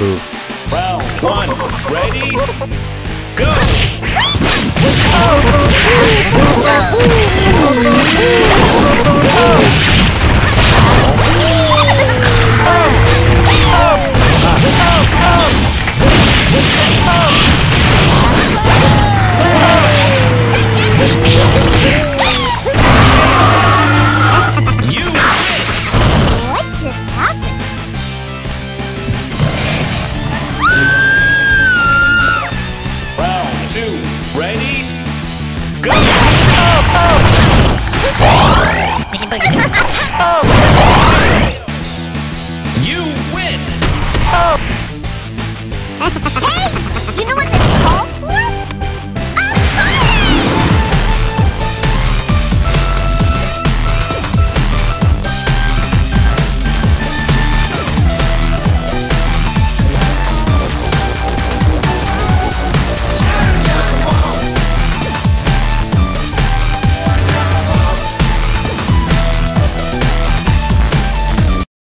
move. Round one, ready, go! two, ready, go! Oh, oh. You win! Oh!